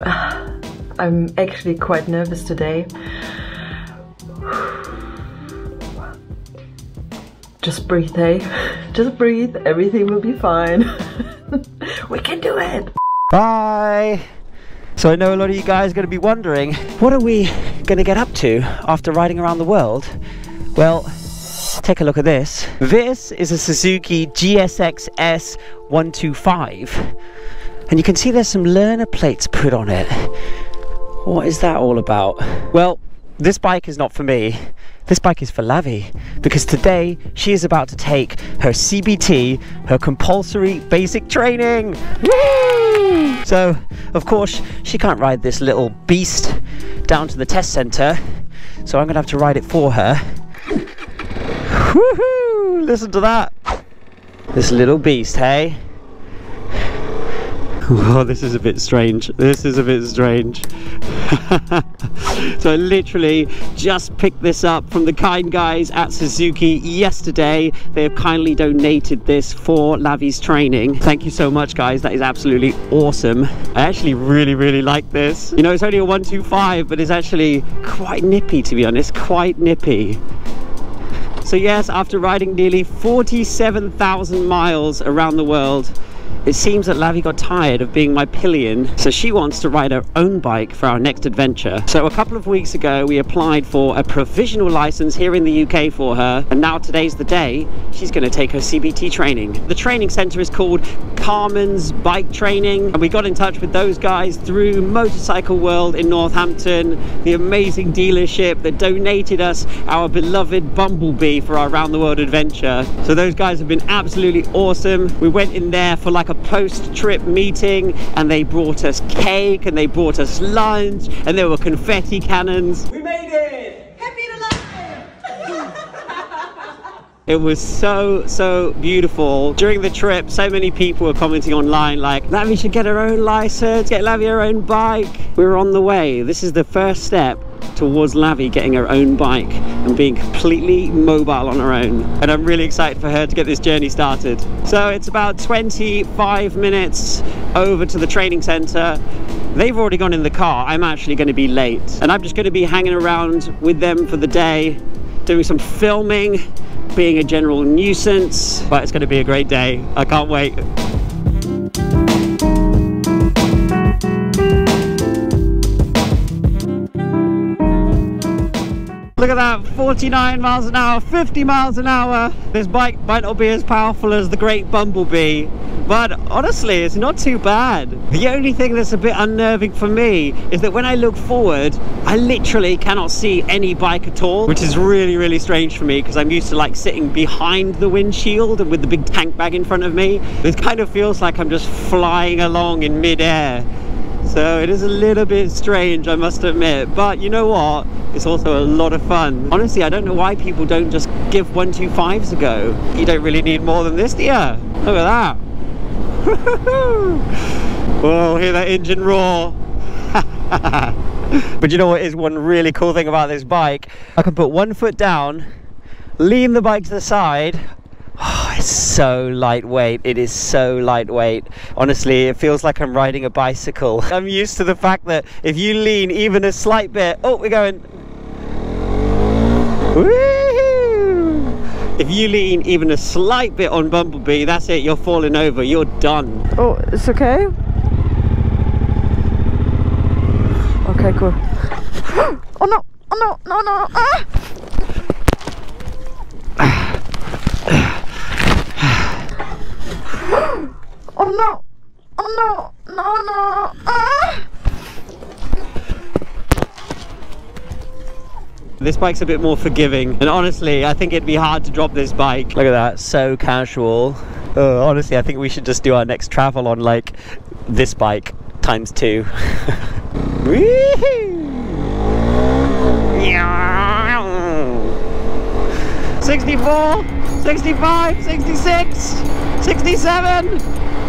I'm actually quite nervous today. Just breathe, hey? Eh? Just breathe, everything will be fine. we can do it! Bye! So I know a lot of you guys are going to be wondering, what are we going to get up to after riding around the world? Well, take a look at this. This is a Suzuki GSX S125 and you can see there's some learner plates put on it. What is that all about? Well, this bike is not for me. This bike is for Lavi because today she is about to take her CBT, her compulsory basic training. Woo! So, of course, she can't ride this little beast down to the test center. So I'm gonna have to ride it for her. Woohoo! Listen to that. This little beast, hey? Oh, this is a bit strange. This is a bit strange. so I literally just picked this up from the kind guys at Suzuki yesterday. They have kindly donated this for Lavi's training. Thank you so much, guys. That is absolutely awesome. I actually really, really like this. You know, it's only a 125, but it's actually quite nippy, to be honest. Quite nippy. So yes, after riding nearly 47,000 miles around the world, it seems that Lavi got tired of being my pillion, so she wants to ride her own bike for our next adventure. So a couple of weeks ago, we applied for a provisional license here in the UK for her, and now today's the day she's going to take her CBT training. The training centre is called Carmen's Bike Training, and we got in touch with those guys through Motorcycle World in Northampton, the amazing dealership that donated us our beloved Bumblebee for our round the world adventure. So those guys have been absolutely awesome. We went in there for like a post-trip meeting and they brought us cake and they brought us lunch and there were confetti cannons. We made it! Happy to live! It was so, so beautiful. During the trip, so many people were commenting online like, Lavi should get her own license, get Lavi her own bike. We're on the way. This is the first step towards Lavi getting her own bike and being completely mobile on her own. And I'm really excited for her to get this journey started. So it's about 25 minutes over to the training center. They've already gone in the car. I'm actually going to be late. And I'm just going to be hanging around with them for the day, doing some filming, being a general nuisance. But it's going to be a great day. I can't wait. Look at that, 49 miles an hour, 50 miles an hour. This bike might not be as powerful as the great Bumblebee, but honestly, it's not too bad. The only thing that's a bit unnerving for me is that when I look forward, I literally cannot see any bike at all, which is really, really strange for me because I'm used to like sitting behind the windshield and with the big tank bag in front of me. It kind of feels like I'm just flying along in midair. So it is a little bit strange, I must admit. But you know what? It's also a lot of fun. Honestly, I don't know why people don't just give 125s a go. You don't really need more than this, do you? Look at that. Whoa, hear that engine roar. but you know what is one really cool thing about this bike? I can put one foot down, lean the bike to the side, Oh, it's so lightweight. It is so lightweight. Honestly, it feels like I'm riding a bicycle. I'm used to the fact that if you lean even a slight bit, oh, we're going. If you lean even a slight bit on Bumblebee, that's it, you're falling over, you're done. Oh, it's okay? Okay, cool. Oh no, oh no, no, no, ah! Oh no! Oh no! No, no! Ah! This bike's a bit more forgiving and honestly I think it'd be hard to drop this bike. Look at that, so casual. Uh, honestly I think we should just do our next travel on like this bike times two. 64, 65, 66,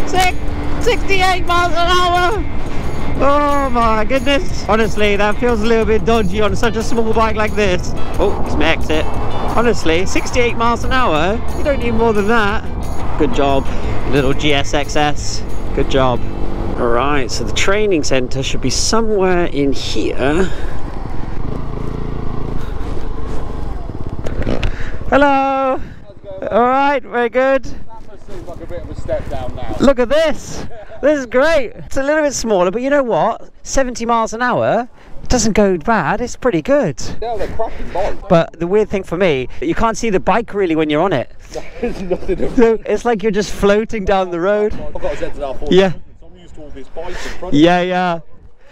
67, 68 miles an hour. Oh my goodness. Honestly, that feels a little bit dodgy on such a small bike like this. Oh, my exit. Honestly, 68 miles an hour, you don't need more than that. Good job, little GSXS. Good job. Alright, so the training centre should be somewhere in here. Hello! Alright, very good. Like a bit of a step down now. Look at this! This is great! It's a little bit smaller, but you know what? 70 miles an hour doesn't go bad, it's pretty good. Yeah, they're cracking bikes. But the weird thing for me, you can't see the bike really when you're on it. There's nothing to So it's like you're just floating down the road. I've got set to Yeah. I'm used to all this bike in front of Yeah, yeah.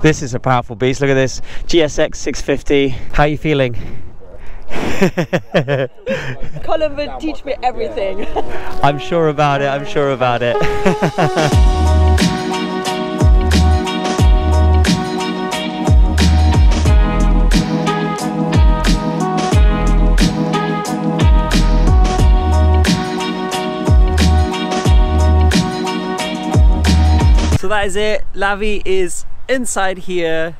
This is a powerful beast. Look at this. GSX 650. How are you feeling? Colin would teach me everything. I'm sure about it. I'm sure about it. So that is it. Lavi is inside here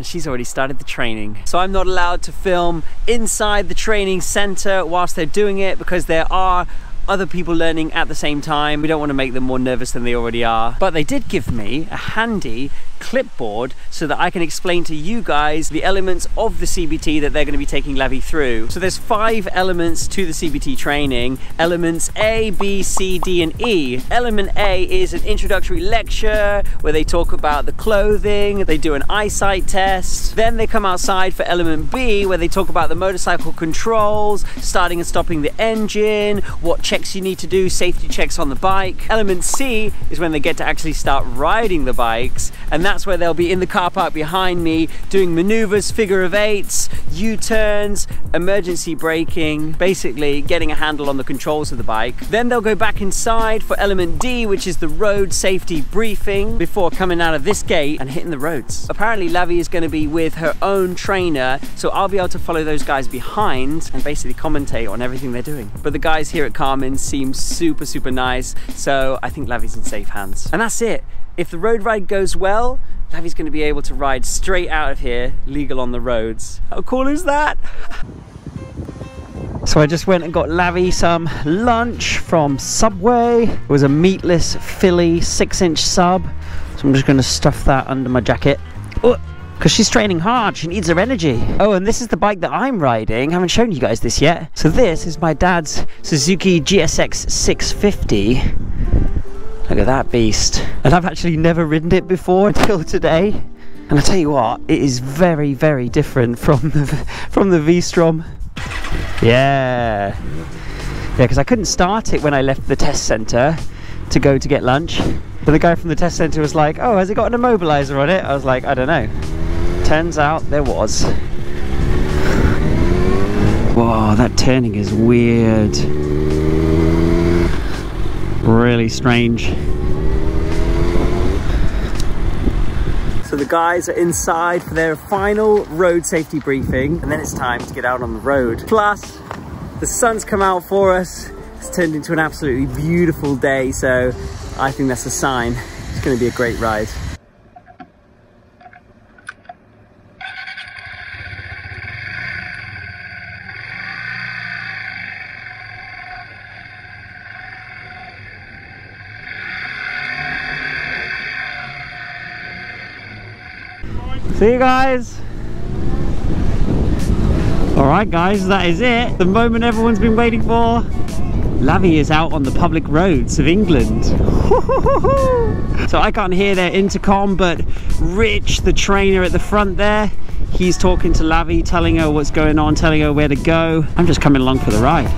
and she's already started the training. So I'm not allowed to film inside the training center whilst they're doing it because there are other people learning at the same time. We don't want to make them more nervous than they already are. But they did give me a handy clipboard so that I can explain to you guys the elements of the CBT that they're going to be taking Lavi through. So there's five elements to the CBT training. Elements A, B, C, D, and E. Element A is an introductory lecture where they talk about the clothing, they do an eyesight test. Then they come outside for element B where they talk about the motorcycle controls, starting and stopping the engine, what checks you need to do, safety checks on the bike. Element C is when they get to actually start riding the bikes and that's where they'll be in the car park behind me doing maneuvers, figure of eights, U-turns, emergency braking, basically getting a handle on the controls of the bike. Then they'll go back inside for element D, which is the road safety briefing before coming out of this gate and hitting the roads. Apparently Lavi is going to be with her own trainer, so I'll be able to follow those guys behind and basically commentate on everything they're doing. But the guys here at Carmen seem super, super nice, so I think Lavi's in safe hands. And that's it. If the road ride goes well, Lavi's going to be able to ride straight out of here, legal on the roads. How cool is that? So I just went and got Lavi some lunch from Subway. It was a meatless Philly six inch sub. So I'm just going to stuff that under my jacket. Oh, because she's training hard, she needs her energy. Oh, and this is the bike that I'm riding. I haven't shown you guys this yet. So this is my dad's Suzuki GSX 650. Look at that beast. And I've actually never ridden it before until today. And I tell you what, it is very, very different from the from the V-Strom. Yeah. Yeah, because I couldn't start it when I left the test centre to go to get lunch. But the guy from the test centre was like, oh, has it got an immobiliser on it? I was like, I don't know. Turns out there was. Whoa, that turning is weird. Really strange. So the guys are inside for their final road safety briefing and then it's time to get out on the road. Plus, the sun's come out for us. It's turned into an absolutely beautiful day, so I think that's a sign. It's gonna be a great ride. See you guys. All right, guys, that is it. The moment everyone's been waiting for. Lavi is out on the public roads of England. so I can't hear their intercom, but Rich, the trainer at the front there, he's talking to Lavi, telling her what's going on, telling her where to go. I'm just coming along for the ride.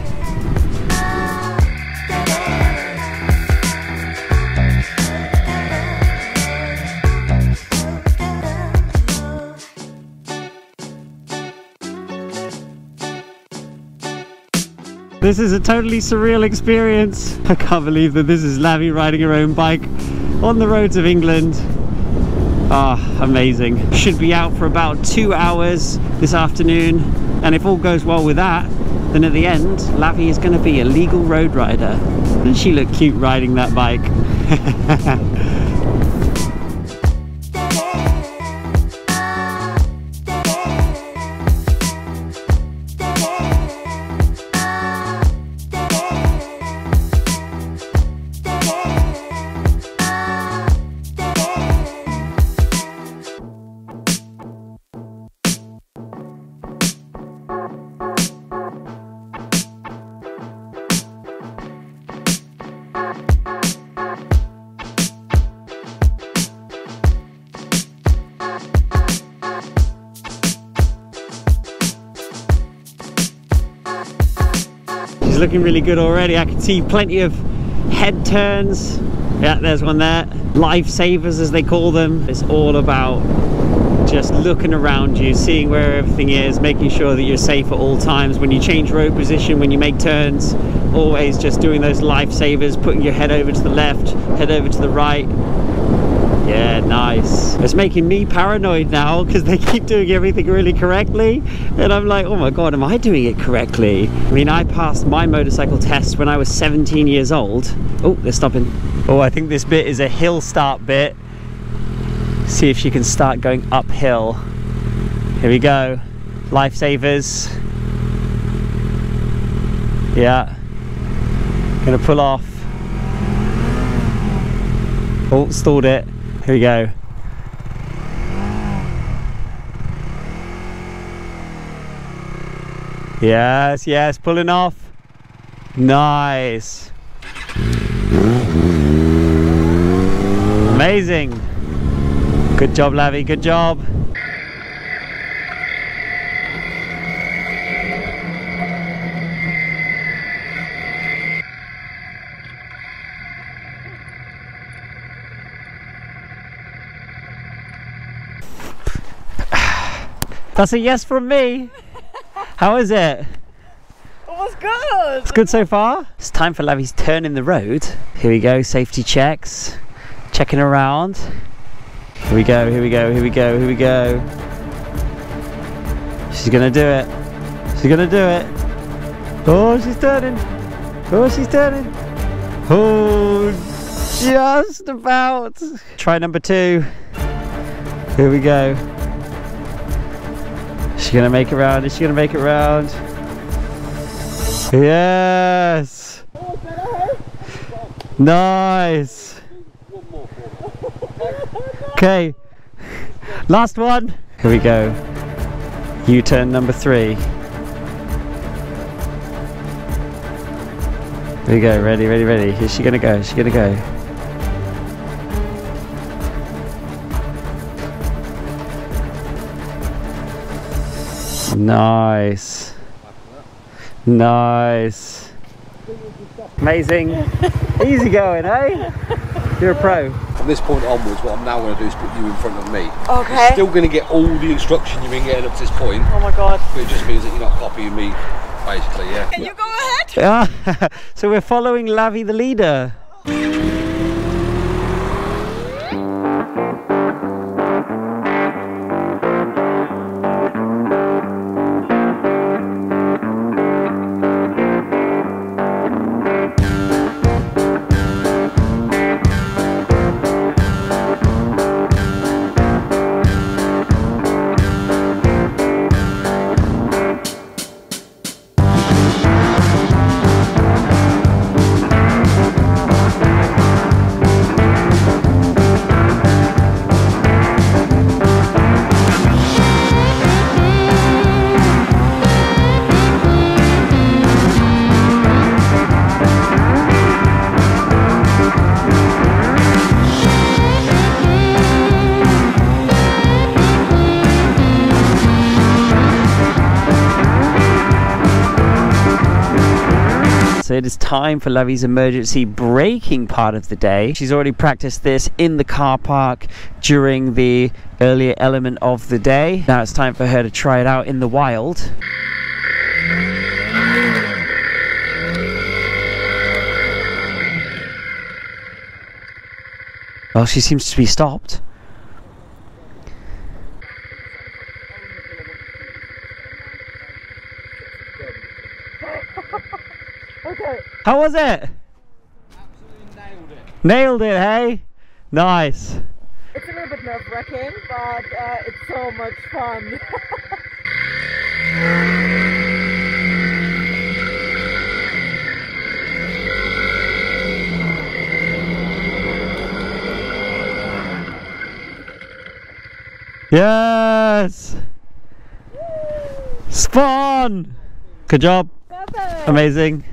This is a totally surreal experience. I can't believe that this is Lavi riding her own bike on the roads of England. Ah, amazing. Should be out for about two hours this afternoon. And if all goes well with that, then at the end, Lavi is going to be a legal road rider. Doesn't she look cute riding that bike? looking really good already. I can see plenty of head turns. Yeah, there's one there. Lifesavers, as they call them. It's all about just looking around you, seeing where everything is, making sure that you're safe at all times. When you change road position, when you make turns, always just doing those lifesavers, putting your head over to the left, head over to the right. Nice. It's making me paranoid now because they keep doing everything really correctly. And I'm like, oh my God, am I doing it correctly? I mean, I passed my motorcycle test when I was 17 years old. Oh, they're stopping. Oh, I think this bit is a hill start bit. See if she can start going uphill. Here we go. Lifesavers. Yeah. Gonna pull off. Oh, stalled it. Here we go. Yes, yes, pulling off. Nice. Amazing. Good job, Lavi, good job. That's a yes from me. How is it? It was good. It's good so far. It's time for Lavi's turn in the road. Here we go, safety checks. Checking around. Here we go, here we go, here we go, here we go. She's gonna do it. She's gonna do it. Oh, she's turning. Oh, she's turning. Oh, just about. Try number two. Here we go. Is she gonna make it round? Is she gonna make it round? Yes! Nice! Okay, last one. Here we go. U-turn number three. Here we go, ready, ready, ready. Is she gonna go? Is she gonna go? Nice. Nice. Amazing. Easy going, eh? You're a pro. From this point onwards, what I'm now going to do is put you in front of me. Okay. You're still going to get all the instruction you've been getting up to this point, Oh my god. but it just means that you're not copying me, basically, yeah. Can you go ahead? Yeah. so we're following Lavi the leader. It is time for Lavi's emergency braking part of the day. She's already practiced this in the car park during the earlier element of the day. Now it's time for her to try it out in the wild. Well, she seems to be stopped. Okay. How was it? Nailed it, hey? Nice. It's a little bit nerve wracking, but uh, it's so much fun. Yes! Spawn! Good job. Perfect. Amazing.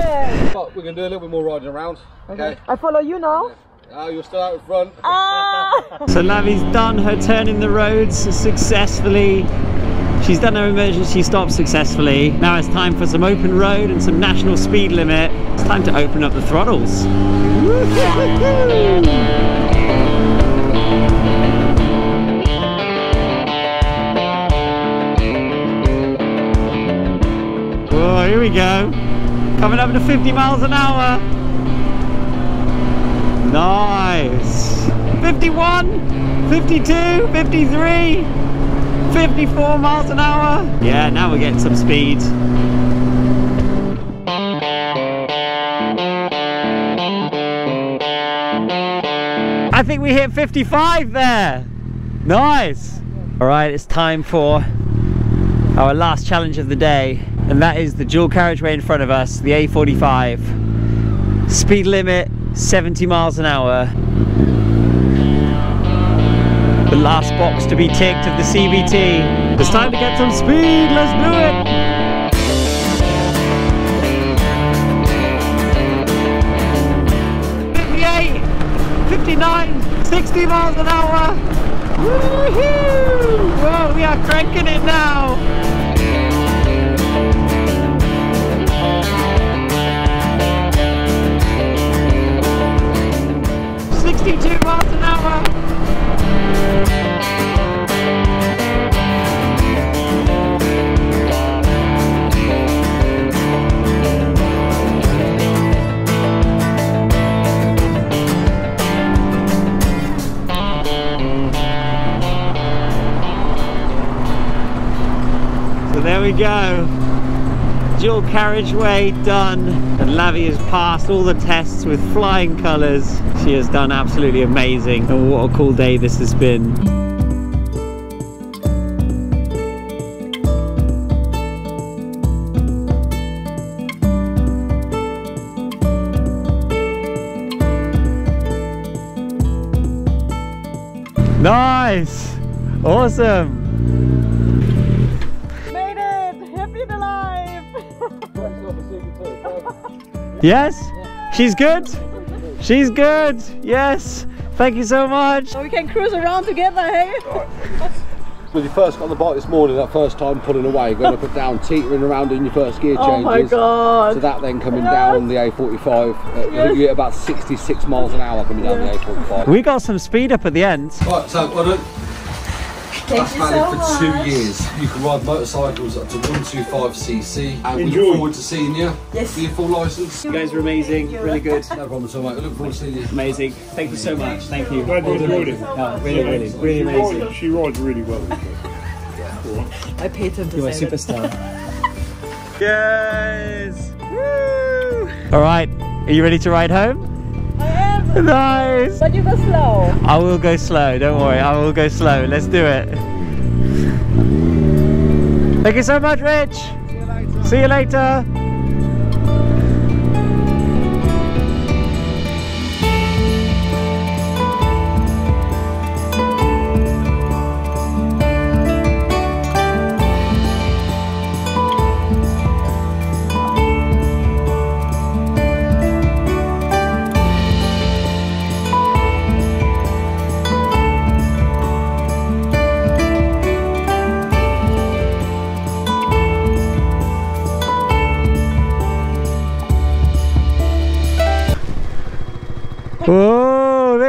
Perfect. But we're going to do a little bit more riding around, okay? I follow you now. Oh, you're still out in front. Ah! So Lavi's done her turn in the roads successfully. She's done her emergency stop successfully. Now it's time for some open road and some national speed limit. It's time to open up the throttles. Whoa, here we go. Coming up to 50 miles an hour. Nice. 51, 52, 53, 54 miles an hour. Yeah, now we're getting some speed. I think we hit 55 there. Nice. All right, it's time for our last challenge of the day, and that is the dual carriageway in front of us, the A45. Speed limit 70 miles an hour. The last box to be ticked of the CBT. It's time to get some speed, let's do it! 59, 60 miles an hour. Woohoo! Whoa, we are cranking it now. There we go. Dual carriageway done. And Lavi has passed all the tests with flying colours. She has done absolutely amazing. And what a cool day this has been. Nice! Awesome! Yes? She's good? She's good! Yes! Thank you so much! so we can cruise around together, hey? When you first got on the bike this morning, that first time pulling away, going up and down, teetering around in your first gear changes. Oh my god! So that then coming Yes. down the A45, uh, I think you hit about 66 miles an hour coming down the A45. We got some speed up at the end. Right, so well done. Thank That's you valid so for two years. You can ride motorcycles up to 125cc and we look forward to seeing you Yes. for your full licence. You guys are amazing, really good, No problem at all, mate. I look forward to seeing you. amazing. Thank you so much. Thank you. Glad you enjoyed it. No, really, really, really she, amazing. rides, she rides really well. yeah. I paid him to You're a superstar. yes! Woo! All right, are you ready to ride home? Nice! But you go slow. I will go slow, don't worry, I will go slow. Let's do it. Thank you so much, Rich. See you later. Whoa, there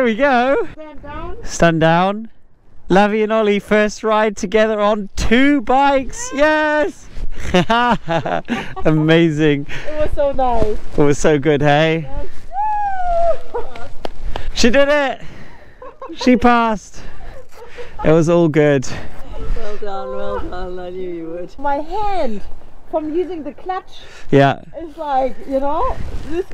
we go. Stand down. Stand down. Lavi and Ollie first ride together on two bikes. Yes! Amazing. It was so nice. It was so good, hey? She did it! She passed. It was all good. Well done, well done. I knew you would. My hand from using the clutch Yeah. It's like, you know, this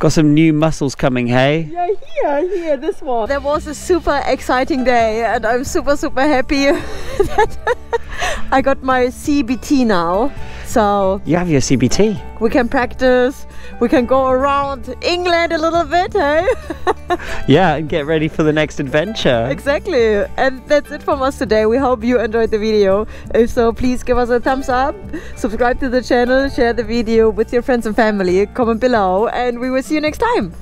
Got some new muscles coming, hey? Yeah, here, here, this one. That was a super exciting day, and I'm super, super happy that I got my CBT now. So You have your CBT. We can practice, we can go around England a little bit, hey? Yeah, and get ready for the next adventure. exactly. And that's it from us today. We hope you enjoyed the video. If so, please give us a thumbs up, subscribe to the channel, share the video with your friends and family, comment below, and we will see you next time.